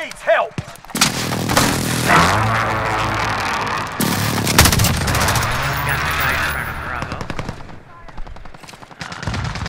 needs help.